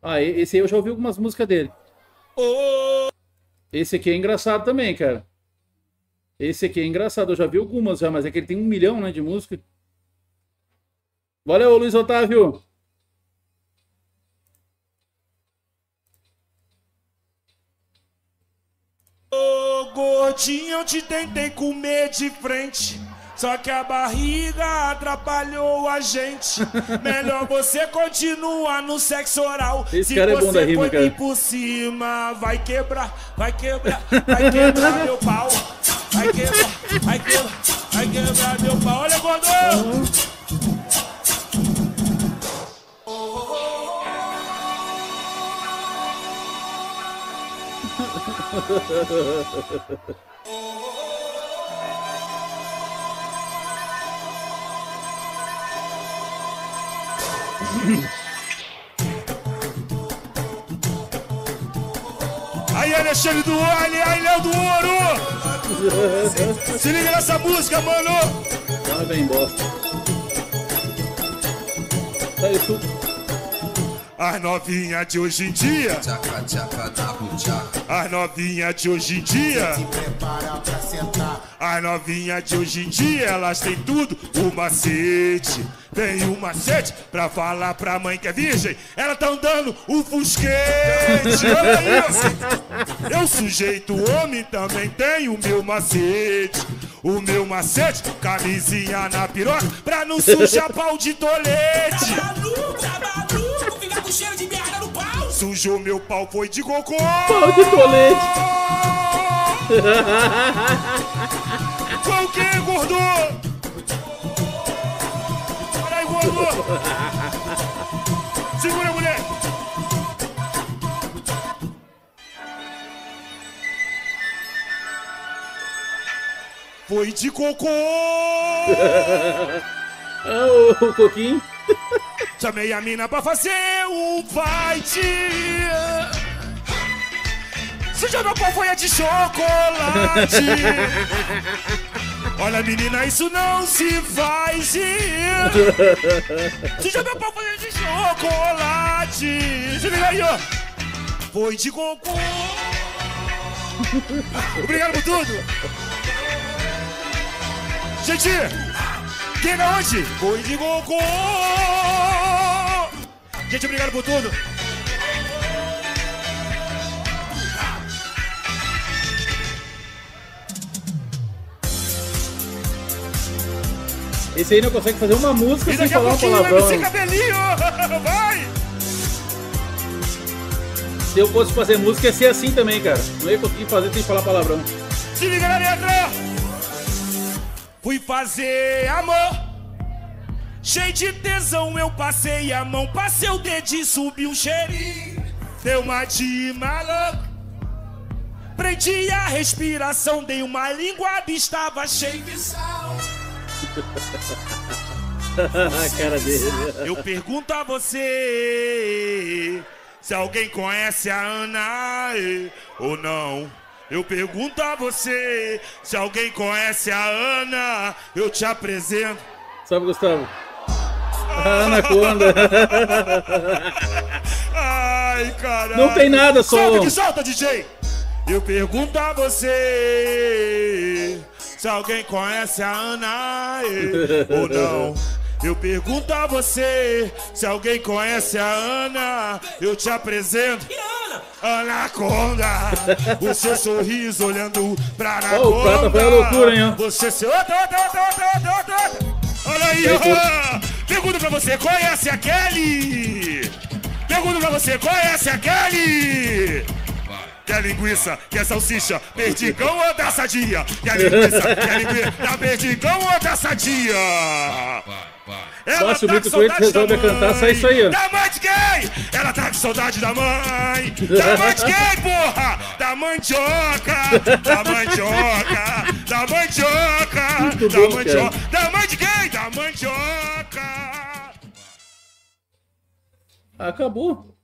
Ah, esse aí eu já ouvi algumas músicas dele. Ô, Esse aqui é engraçado também, cara. Esse aqui é engraçado, eu já vi algumas já, mas é que ele tem um milhão, né, de música. Valeu, Luiz Otávio. ô, gordinho, eu te tentei comer de frente. Só que a barriga atrapalhou a gente. Melhor você continuar no sexo oral. Esse Se cara é bom da rima, cara. vir por cima, vai quebrar, vai quebrar, vai quebrar meu pau. Vai quebrar, vai quebrar, vai quebrar meu pau. Olha, gordão! Aí, Alexandre do Olho, aí, Léo do Ouro! Se liga nessa música, mano! Ah, bem bosta. Tá isso. As novinhas de hoje em dia, as novinhas de hoje em dia. As novinhas de hoje em dia, elas têm tudo, o macete. Tem o macete pra falar pra mãe que é virgem, elas tão dando o fusquete. Olha aí, ó. Eu, sujeito homem, também tenho o meu macete. O meu macete, camisinha na piroca, pra não sujar pau de tolete. Tá maluco, tá maluco, fica com cheiro de merda no pau. Sujou meu pau, foi de cocô. Pau de tolete. Foi o que, gordo? Aí, gordo. Segura, mulher. Foi de cocô. Ah, o, o Coquinho. Chamei a mina pra fazer um fight. Sujou meu pau foi a de chocolate. Olha, menina, isso não se faz. Sujou meu pau foi a de chocolate. Se liga aí, ó. Foi de cocô. Obrigado por tudo. Gente, quem é hoje? Foi de cocô. Gente, obrigado por tudo. Esse aí não consegue fazer uma música E sem falar um palavrão. MC Cabelinho. Vai. Se eu fosse fazer música, ia ser assim também, cara. Não ia conseguir fazer sem falar palavrão. Se liga na letra. Fui fazer amor. Cheio de tesão, eu passei a mão, passei o dedinho, subi um cheirinho. Deu uma de maluco. Prendi a respiração, dei uma linguada, estava cheio de sal. A cara dele. Eu pergunto a você se alguém conhece a Ana ou não. Eu pergunto a você se alguém conhece a Ana. Eu te apresento. Sabe, Gustavo? A Anaconda. Ai, caralho. Não tem nada, só- Solta que solta, DJ. Eu pergunto a você se alguém conhece a Ana ou não. Eu pergunto a você se alguém conhece a Ana. Eu te apresento. Anaconda, o seu sorriso olhando pra Anaconda. Ó, o Prata foi a loucura, hein, ó. Você se. Outra, outra, outra, outra, outra, outra, outra. Olha aí, ó. Pergunta pra você, conhece a Kelly? Pergunta pra você, conhece a Kelly? Quer linguiça, quer salsicha, perdigão ou da sadia? Quer linguiça, quer linguiça, da perdigão ou da sadia? Ela Nossa, o tá com Coelho saudade resolve da cantar, mãe, sai isso aí, ó. Da mãe de quem? Ela tá com saudade da mãe. Da mãe de quem, porra? Da mandioca. Da mandioca. Da mandioca. Muito Da bom, mandioca. Da mãe de quem? Da mandioca. Acabou.